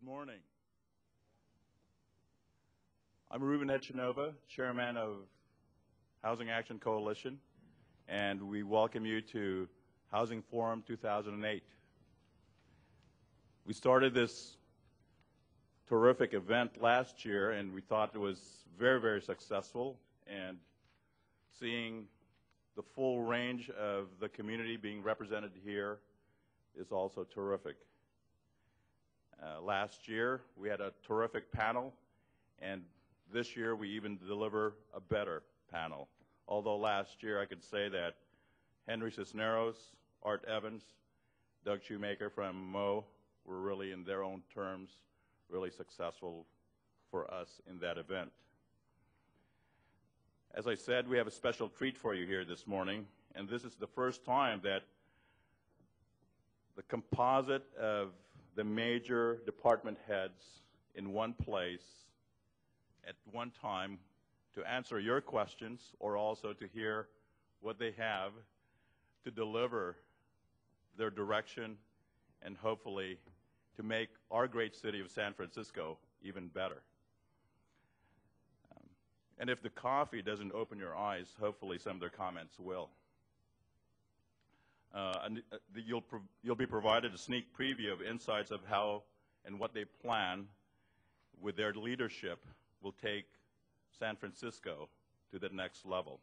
Good morning. I'm Ruben Echanova, Chairman of Housing Action Coalition, and we welcome you to Housing Forum 2008. We started this terrific event last year, and we thought it was very, very successful, and seeing the full range of the community being represented here is also terrific. Uh, last year, we had a terrific panel, and this year we even deliver a better panel. Although last year I could say that Henry Cisneros, Art Evans, Doug Shoemaker from Mo were really in their own terms really successful for us in that event. As I said, we have a special treat for you here this morning, and this is the first time that the composite of the major department heads in one place at one time to answer your questions or also to hear what they have to deliver their direction and hopefully to make our great city of San Francisco even better. Um, and if the coffee doesn't open your eyes, hopefully some of their comments will. Uh, and uh, you'll, you'll be provided a sneak preview of insights of how and what they plan with their leadership will take San Francisco to the next level.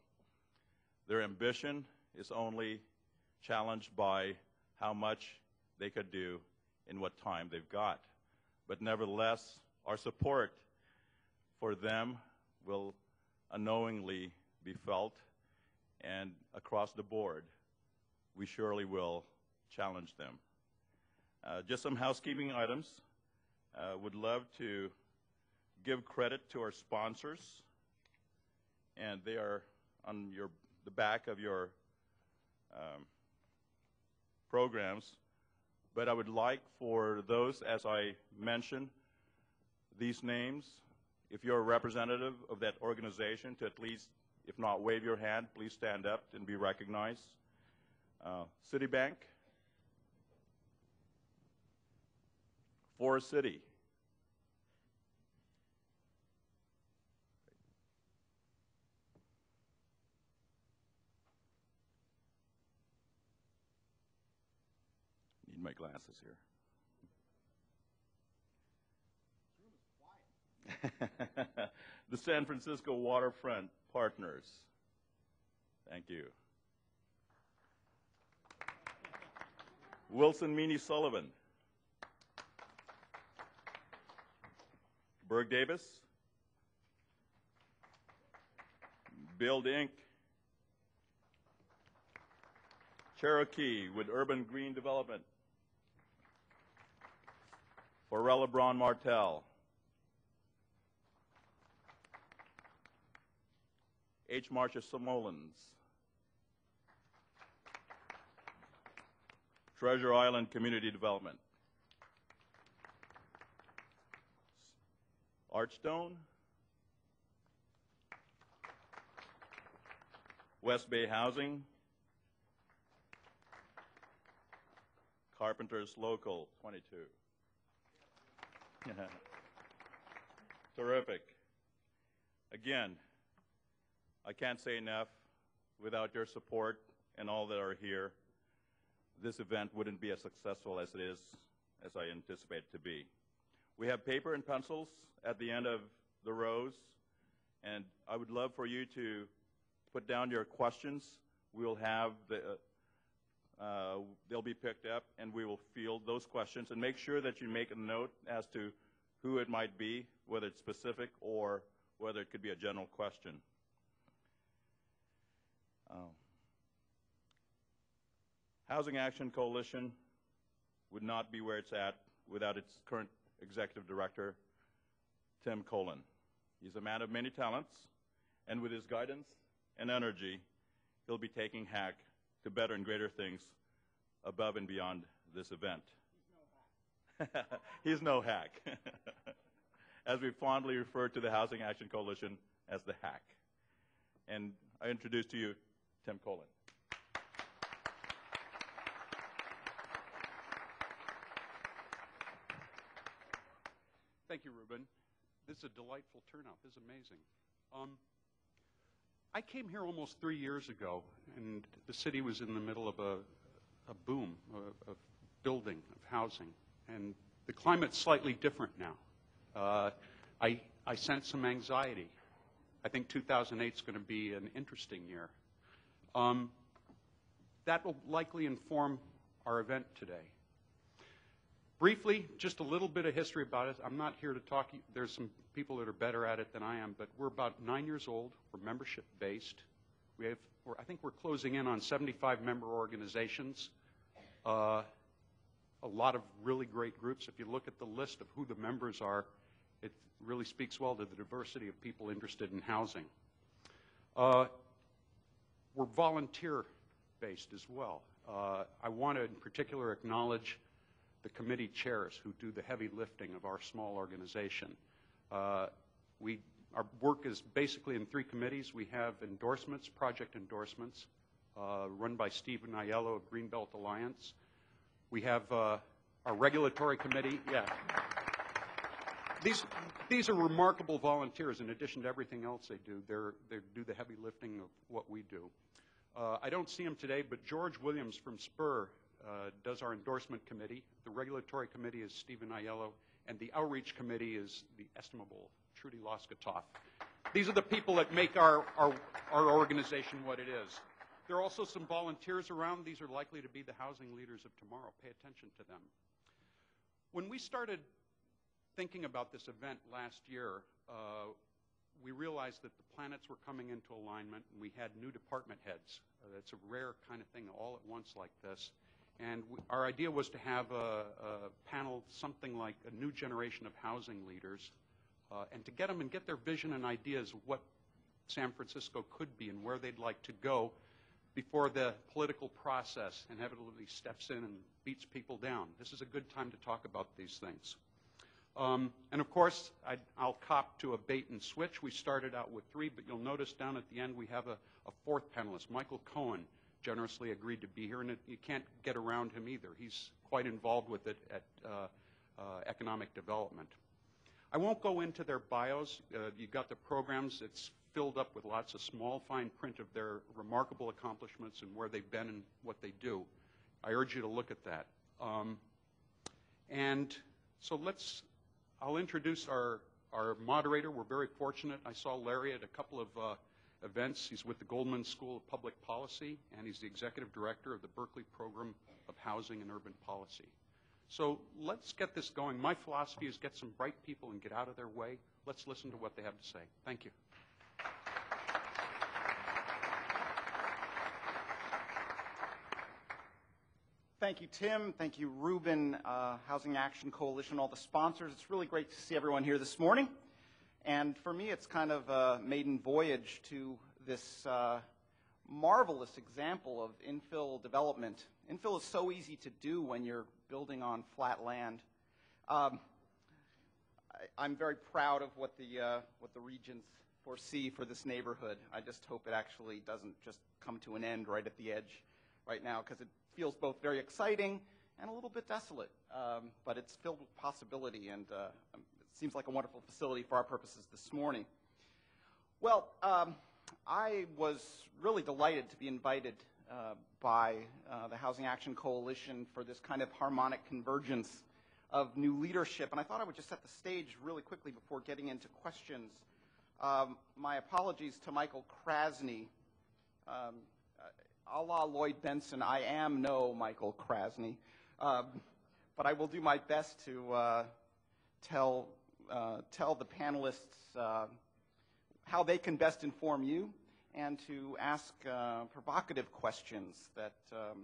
Their ambition is only challenged by how much they could do in what time they've got. But nevertheless, our support for them will unknowingly be felt, and across the board, we surely will challenge them. Uh, just some housekeeping items. Uh, would love to give credit to our sponsors, and they are on your, the back of your um, programs. But I would like for those, as I mentioned, these names, if you're a representative of that organization, to at least, if not wave your hand, please stand up and be recognized. Uh, Citibank, Forest City, Need my glasses here. the San Francisco Waterfront Partners. Thank you. Wilson Meany Sullivan. Berg Davis. Build Inc. Cherokee with Urban Green Development. Farella Braun Martel. H. Marcia Samolins. Treasure Island Community Development. Archstone. West Bay Housing. Carpenters Local 22. Terrific. Again, I can't say enough without your support and all that are here this event wouldn't be as successful as it is, as I anticipate it to be. We have paper and pencils at the end of the rows, and I would love for you to put down your questions. We'll have the, uh, uh, they'll be picked up, and we will field those questions, and make sure that you make a note as to who it might be, whether it's specific or whether it could be a general question. Um, Housing Action Coalition would not be where it's at without its current executive director, Tim Colen. He's a man of many talents, and with his guidance and energy, he'll be taking HAC to better and greater things above and beyond this event. He's no hack. as we fondly refer to the Housing Action Coalition as the HAC. And I introduce to you Tim Colen. Thank you, Ruben. This is a delightful turnout. This is amazing. Um, I came here almost three years ago, and the city was in the middle of a, a boom of, of building, of housing, and the climate's slightly different now. Uh, I, I sense some anxiety. I think 2008 is going to be an interesting year. Um, that will likely inform our event today. Briefly, just a little bit of history about us. I'm not here to talk, there's some people that are better at it than I am, but we're about nine years old. We're membership based. We have, I think we're closing in on 75 member organizations. Uh, a lot of really great groups. If you look at the list of who the members are, it really speaks well to the diversity of people interested in housing. Uh, we're volunteer based as well. Uh, I want to in particular acknowledge the committee chairs who do the heavy lifting of our small organization. Uh, we, our work is basically in three committees. We have endorsements, project endorsements, uh, run by Stephen Aiello of Greenbelt Alliance. We have uh, our regulatory committee. Yeah. These, these are remarkable volunteers in addition to everything else they do. They do the heavy lifting of what we do. Uh, I don't see him today, but George Williams from Spur does our endorsement committee. The regulatory committee is Stephen Aiello, and the outreach committee is the estimable Trudy Loskatoff. These are the people that make our, our, our organization what it is. There are also some volunteers around. These are likely to be the housing leaders of tomorrow. Pay attention to them. When we started thinking about this event last year, uh, we realized that the planets were coming into alignment and we had new department heads. Uh, it's a rare kind of thing all at once like this. And our idea was to have a, a, panel, something like a new generation of housing leaders, uh, and to get them and get their vision and ideas of what San Francisco could be and where they'd like to go before the political process inevitably steps in and beats people down. This is a good time to talk about these things. Um, and of course, i will cop to a bait and switch. We started out with three, but you'll notice down at the end we have a, a fourth panelist, Michael Cohen, generously agreed to be here, and it, you can't get around him either. He's quite involved with it at uh, uh, economic development. I won't go into their bios. Uh, you've got the programs. It's filled up with lots of small, fine print of their remarkable accomplishments and where they've been and what they do. I urge you to look at that. Um, and so let's, I'll introduce our, our moderator. We're very fortunate. I saw Larry at a couple of uh, events. He's with the Goldman School of Public Policy, and he's the executive director of the Berkeley Program of Housing and Urban Policy. So let's get this going. My philosophy is get some bright people and get out of their way. Let's listen to what they have to say. Thank you. Thank you, Tim. Thank you, Ruben, uh, Housing Action Coalition, all the sponsors. It's really great to see everyone here this morning. And for me, it's kind of a maiden voyage to this uh, marvelous example of infill development. Infill is so easy to do when you're building on flat land. Um, I, am very proud of what the, uh, what the regions foresee for this neighborhood. I just hope it actually doesn't just come to an end right at the edge right now because it feels both very exciting and a little bit desolate. Um, but it's filled with possibility, and uh, seems like a wonderful facility for our purposes this morning. Well, um, I was really delighted to be invited uh, by uh, the Housing Action Coalition for this kind of harmonic convergence of new leadership. And I thought I would just set the stage really quickly before getting into questions. Um, my apologies to Michael Krasny. Um, a la Lloyd Bentsen, I am no Michael Krasny. Um, but I will do my best to uh, tell uh, tell the panelists uh, how they can best inform you and to ask uh, provocative questions that um,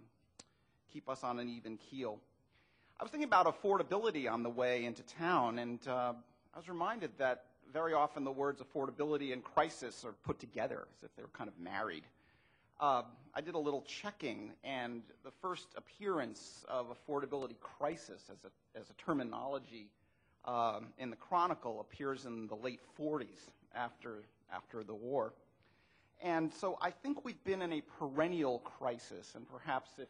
keep us on an even keel. I was thinking about affordability on the way into town, and uh, I was reminded that very often the words affordability and crisis are put together as if they were kind of married. Uh, I did a little checking, and the first appearance of affordability crisis as a, as a terminology Um, in the Chronicle appears in the late 40s after, after the war. And so I think we've been in a perennial crisis, and perhaps if